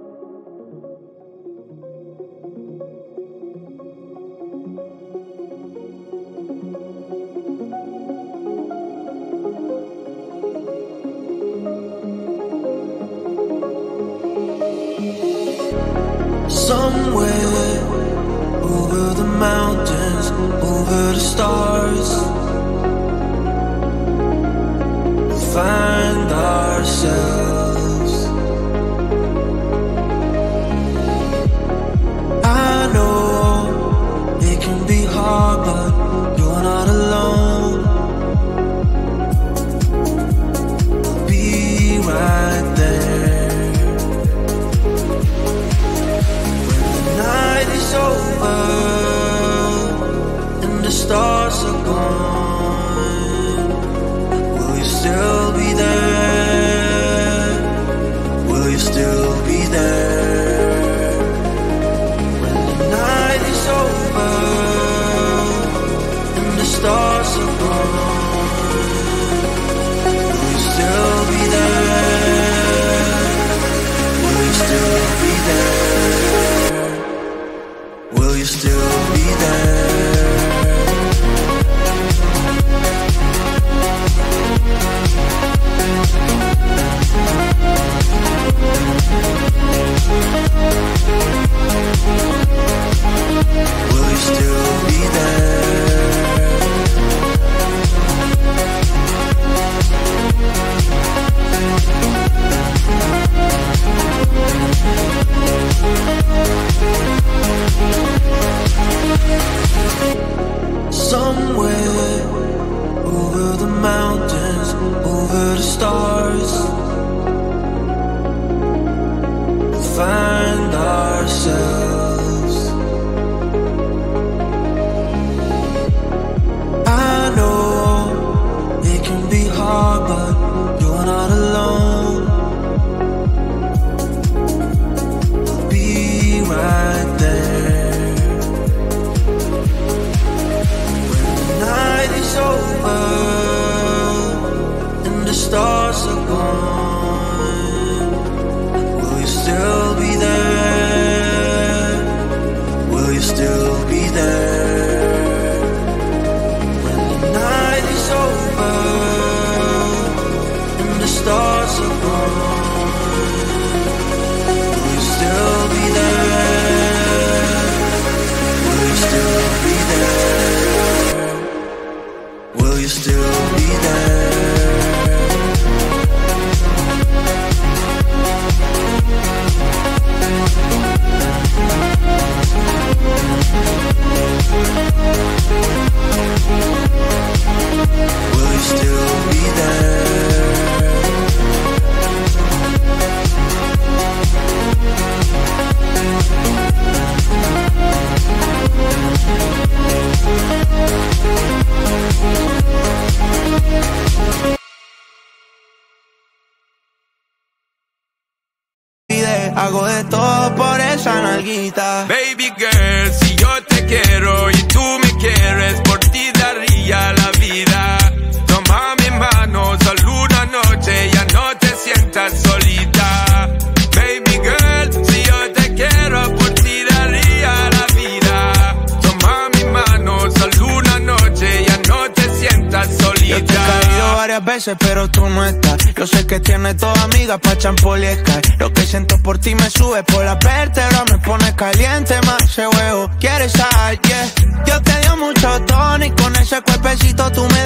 Mucho tono y con ese cuerpecito tú me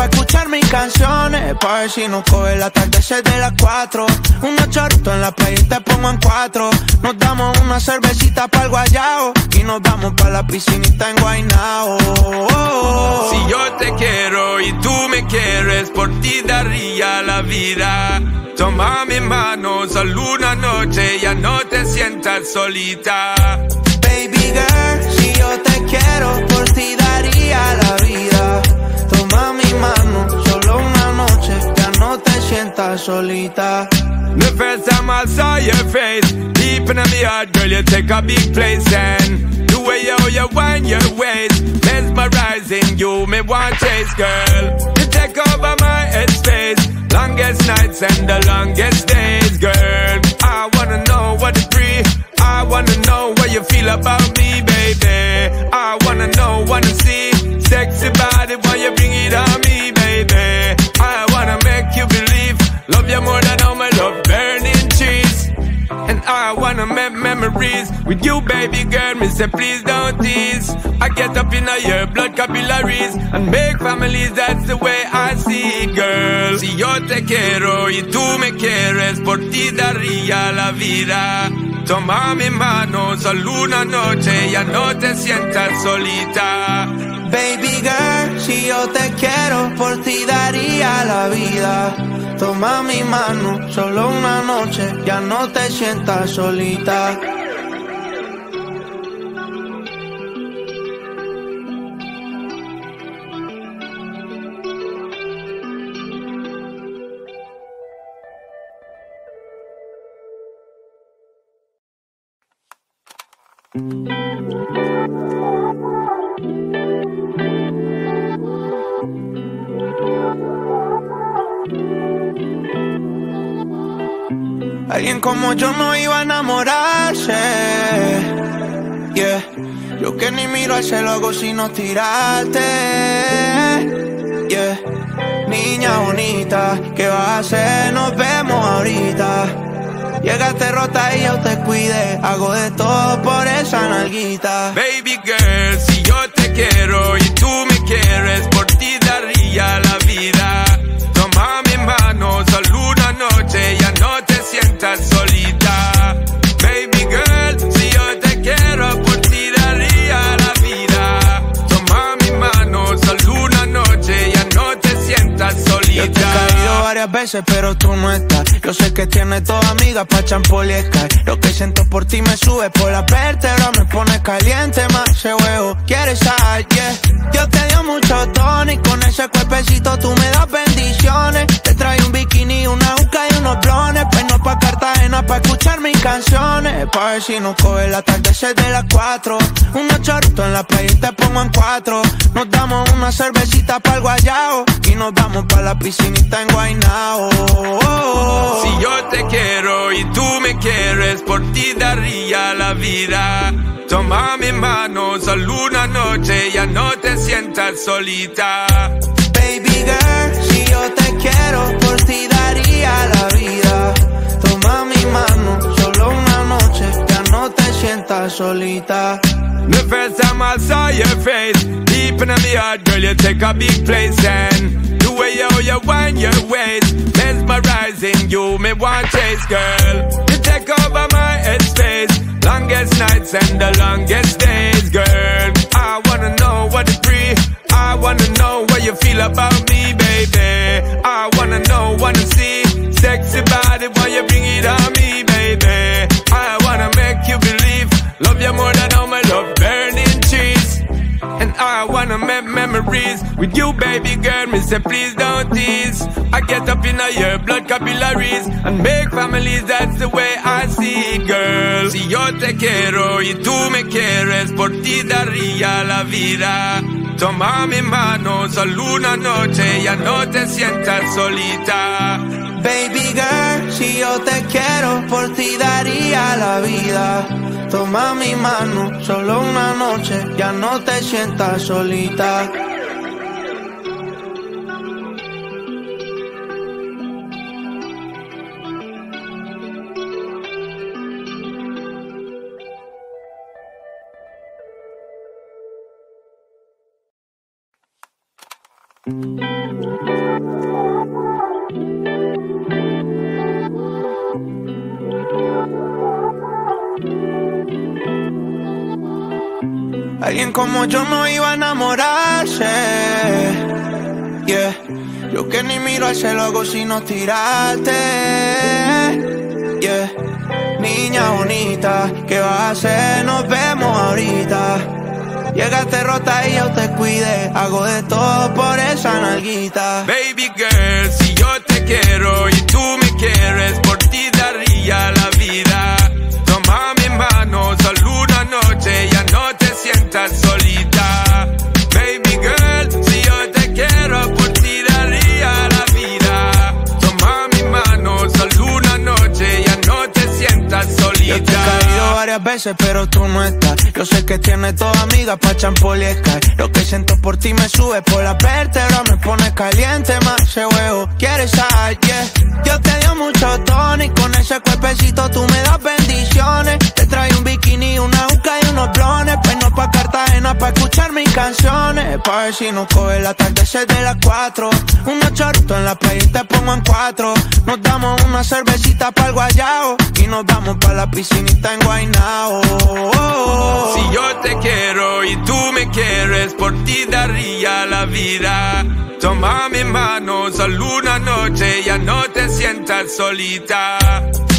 pa' escuchar mis canciones. Pa' ver si nos coge la tarde de las cuatro. Unos chorritos en la playa y te pongo en cuatro. Nos damos una cervecita para el guayao. Y nos vamos pa' la piscinita en Guaynao. Si yo te quiero y tú me quieres, por ti daría la vida. Toma mi mano, solo una noche, ya no te sientas solita. Baby girl, si yo te quiero, por ti daría la vida. Mano, sientas solita. The first time I saw your face, deep in my heart, girl, you take a big place and the way you, you wind your waist, mesmerizing you, me want chase, girl. You take over my headspace, longest nights and the longest days, girl. I wanna know what to breathe. I wanna know what you feel about me, baby. I wanna know, wanna see sexy body when you bring it on me, baby. Memories with you, baby girl. Me say, please don't tease. I get up in your blood capillaries and make families. That's the way I see it, girl. Si yo te quiero y tú me quieres, por ti daría la vida. Toma mi mano, solo una noche, ya no te sientas solita. Baby girl, si yo te quiero, por ti daría la vida. Toma mi mano, solo una noche, ya no te sientas solita. Alguien como yo no iba a enamorarse. Yeah. Yo que ni miro al cielo hago sino tirarte. Yeah. Niña bonita, ¿qué vas a hacer? Nos vemos ahorita. Llegaste rota y yo te cuide. Hago de todo por esa nalguita. Baby girl, si yo te quiero y tú me quieres, veces, pero tú no estás. Yo sé que tienes toda amiga pa' champol y Sky. Lo que siento por ti me sube por la vértebra, me pone caliente más ese huevo. ¿Quieres sal? Yeah. Yo te dio mucho tono y con ese cuerpecito tú me das bendiciones. Te trae un bikini, una uca unos blones. Pues no pa' Cartagena pa' escuchar mis canciones. Pa' ver si nos coge la tarde de las cuatro. Unos chorritos en la playa y te pongo en cuatro. Nos damos una cervecita para el guayao. Y nos vamos pa' la piscinita en Guaynao. Si yo te quiero y tú me quieres, por ti daría la vida. Toma mi mano, solo una noche, ya no te sientas solita. Baby girl, si yo te quiero, por ti daría la vida. Toma mi mano, solo una noche, no te sientas solita. The first time I saw your face, deep in my heart, girl, you take a big place and the way how you wind your waist, mesmerizing you, me want chase, girl. You take over my headspace, longest nights and the longest days, girl. I wanna know what free. I wanna know what you feel about me, baby. I wanna know, wanna see sexy body when you bring it on me, baby. With you, baby girl. Me say, please don't tease. I get up in your blood capillaries and make families. That's the way I see it, girl. Si yo te quiero y tú me quieres, por ti daría la vida. Toma mi mano, solo una noche, ya no te sientas solita. Baby girl, si yo te quiero, por ti daría la vida. Toma mi mano, solo una noche, ya no te sientas solita. Alguien como yo no iba a enamorarse. Yeah. Yo que ni miro al cielo hago sino tirarte. Yeah. Niña bonita, ¿qué vas a hacer? Nos vemos ahorita. Llegaste rota y yo te cuide. Hago de todo por esa nalguita. Baby girl, si yo te quiero y tú me quieres, por ti daría la vida. Toma mi mano, solo una noche, ya no te sientas solita. Baby girl, si yo te quiero, por ti daría la vida. Toma mi mano, solo una noche, ya no te sientas solita. Varias veces, pero tú no estás. Yo sé que tienes toda amiga pa' champol y Sky. Lo que siento por ti me sube por la vértebra, me pone caliente más ese huevo. ¿Quieres sal? Yeah. Yo te dio mucho tono y con ese cuerpecito tú me das bendiciones. Te trae un bikini, una uca unos blones. Peino pa' Cartagena pa' escuchar mis canciones. Pa' ver si nos coge el atardecer de las cuatro. Unos chorritos en la playa y te pongo en cuatro. Nos damos una cervecita para el guayao. Y nos vamos pa' la piscinita en Guaynao. Si yo te quiero y tú me quieres, por ti daría la vida. Toma mi mano, solo una noche, ya no te sientas solita.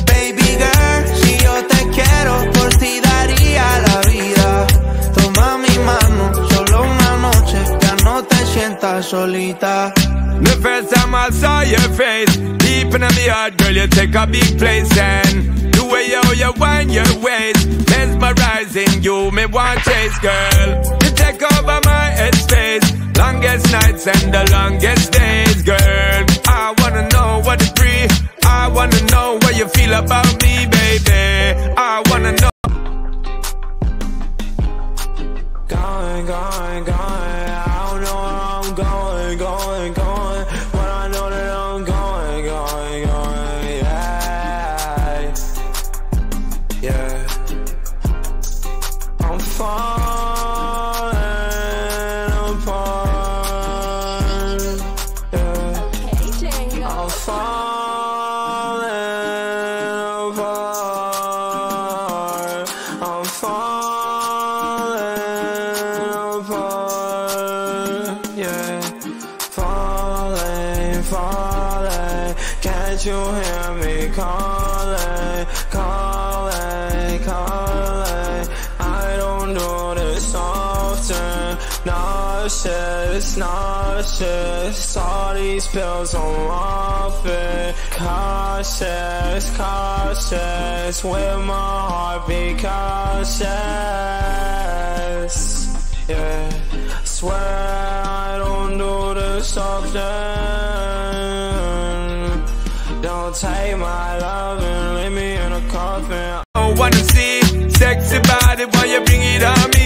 Baby girl, si yo te quiero, por ti daría la vida. Toma mi mano, solo una noche, ya no te sientas solita. The first time I saw your face, deep in my heart, girl, you take a big place and the way how you wind your waist, mesmerizing you, me want chase, girl. You take over my headspace, longest nights and the longest days, girl. I wanna know what it's free. I wanna know what you feel about me, baby. I wanna know. Going, going, going. I don't know where I'm going, All these pills I'm off it. Cautious, cautious. With my heart be cautious. Yeah. Swear I don't do this often. Don't take my love and leave me in a coffin. I wanna see sexy body while you bring it on me,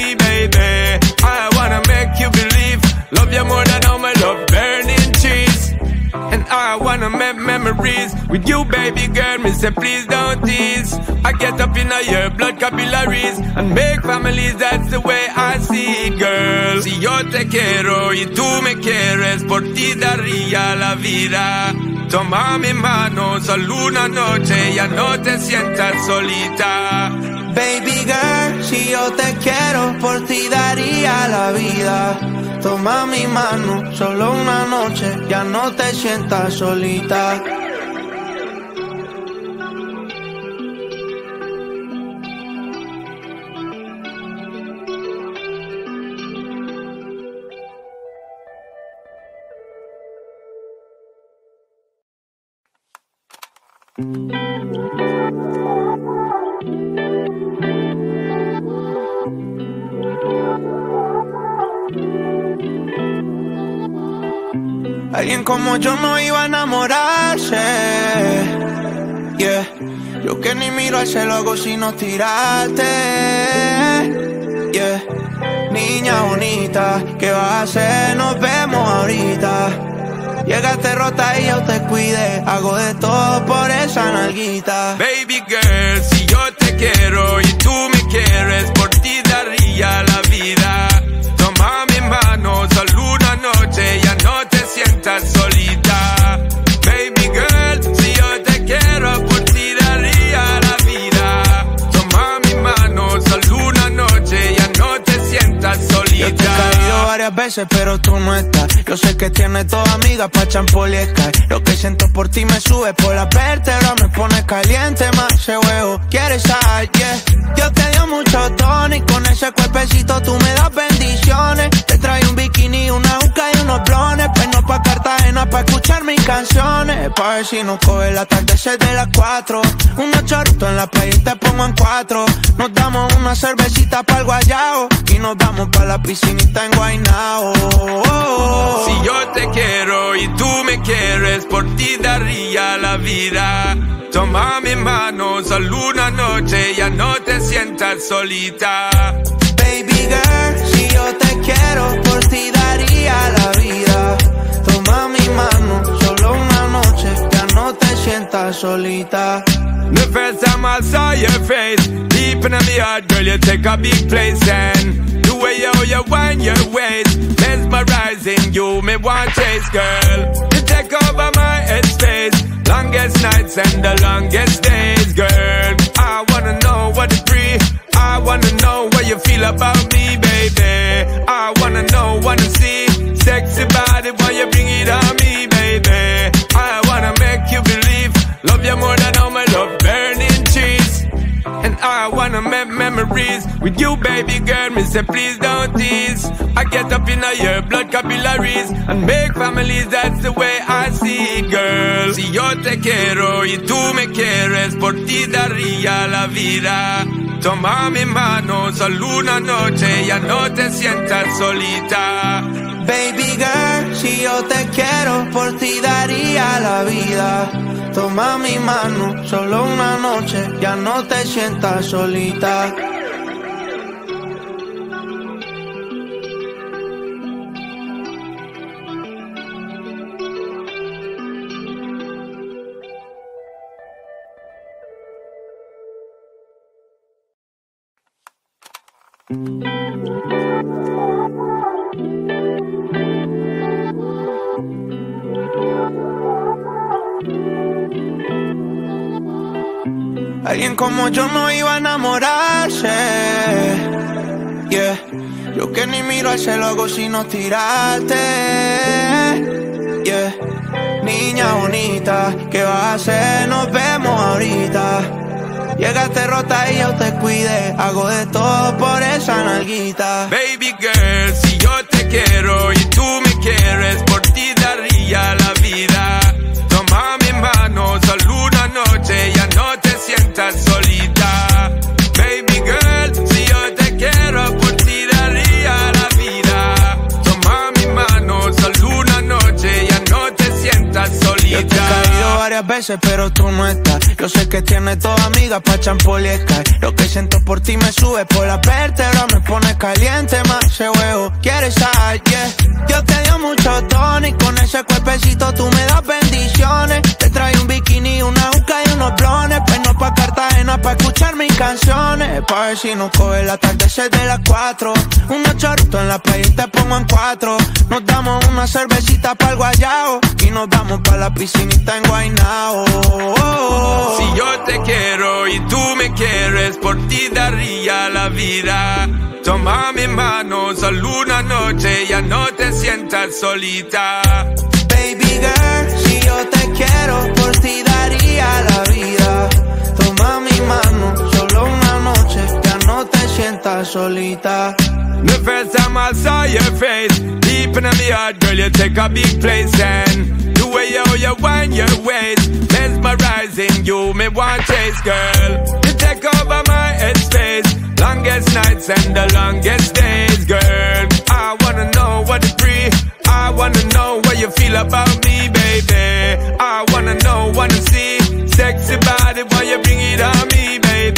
with you, baby girl. Me say please don't tease. I get up in your blood capillaries and make families, that's the way I see it, girl. Si yo te quiero y tú me quieres, por ti daría la vida. Toma mi mano, solo una noche, ya no te sientas solita. Baby girl, si yo te quiero, por ti daría la vida. Toma mi mano, solo una noche, ya no te sientas solita. Alguien como yo no iba a enamorarse. Yeah. Yo que ni miro al cielo hago sino tirarte. Yeah. Niña bonita, ¿qué vas a hacer? Nos vemos ahorita. Llegaste rota y yo te cuide. Hago de todo por esa nalguita. Baby girl, si yo te quiero y tú me quieres, por ti daría la vida. Toma mi mano, solo una noche, ya no te sientas varias veces, pero tú no estás. Yo sé que tienes toda amiga pa' champol y Sky. Lo que siento por ti me sube por la vértebra, me pone caliente más ese huevo. Quieres sal, yeah. Yo te dio mucho tono y con ese cuerpecito tú me das bendiciones. Te trae un bikini, una y unos Cartagena pa' escuchar mis canciones. Pa' ver si nos coge el atardecer de las cuatro. Unos chorritos en la playa y te pongo en cuatro. Nos damos una cervecita para el guayao. Y nos vamos pa' la piscinita en Guaynao. Si yo te quiero y tú me quieres, por ti daría la vida. Toma mi mano, solo una noche, ya no te sientas solita. Baby girl, si yo te quiero, por ti daría la vida. Toma mi mano, solo una noche, ya no te sientas solita. The first time I saw your face, deep in my heart, girl, you take a big place and the way you, you wind your waist, mesmerizing you, me want chase, girl. You take over my headspace, longest nights and the longest days, girl. I wanna know what to breathe. I wanna know what you feel about me, baby. I wanna know, wanna see sexy body when you bring it on me, baby. I wanna make you believe, love you more than how my love burning trees. And I wanna make memories with you, baby girl. Me say, please don't tease. I get up in your blood capillaries and make families. That's the way I see it, girl. Si yo te quiero y tú me quieres, por ti daría la vida. Toma mi mano, solo una noche, ya no te sientas solita. Baby girl, si yo te quiero, por ti daría la vida. Toma mi mano, solo una noche, ya no te sientas solita. like Alguien como yo no iba a enamorarse. Yeah. Yo que ni miro al cielo hago sino tirarte. Yeah. Niña bonita, ¿qué vas a hacer? Nos vemos ahorita. Llegaste rota y yo te cuide. Hago de todo por esa nalguita. Baby girl, si yo te quiero y tú me quieres, por ti daría la vida. Te sientas varias veces, pero tú no estás. Yo sé que tienes toda amiga pa' champol y Sky. Lo que siento por ti me sube por la vértebra, me pone caliente más ese huevo. Quieres sal, yeah. Yo te dio mucho tono y con ese cuerpecito tú me das bendiciones. Te trae un bikini, una juca y unos blones. No pa' Cartagena pa' escuchar mis canciones. Pa' ver si nos coge la tarde de las cuatro. Unos chorritos en la playa y te pongo en cuatro. Nos damos una cervecita para el guayao. Y nos vamos pa' la piscinita en Si yo te quiero y tú me quieres, por ti daría la vida. Toma mi mano, solo una noche, ya no te sientas solita. Baby girl, si yo te quiero, por ti daría la vida. Toma mi mano, sientas solita. The first time I saw your face, deep in my heart, girl, you take a big place. And the way how you wind your waist, mesmerizing you, me want chase, girl. You take over my headspace, longest nights and the longest days, girl. I wanna know what to breathe. I wanna know what you feel about me, baby. I wanna know, wanna see, sexy body, why you bring it on me, baby.